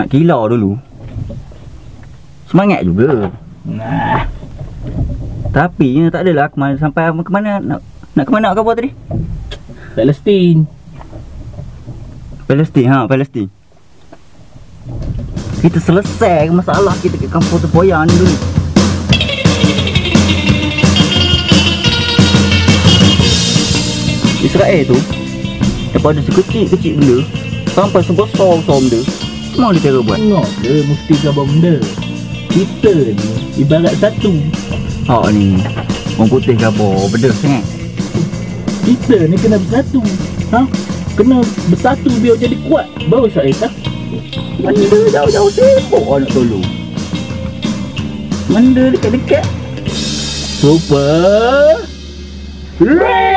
Nak kilau dulu. Semangat juga. Nah, Tapi ya, tak adalah ke mana sampai ke mana nak nak ke mana kau buat tadi? Palestin. Palestin ha, Palestin. Kita selesai masalah kita ke kampung Sepoyan ni dulu. Israel tu daripada sekecil-kecil benda sampai sebesar-besar benda semua dia cara buat. Tengok ke mesti khabar benda. Kita ni ibarat satu. Hak ni orang putih gabar benda sangat. Kita ni kena bersatu. Ha? Kena bersatu biar jadi kuat. Baru saya tak. Benda jauh-jauh sibuk orang nak tolong. Benda dekat-dekat Super. Red!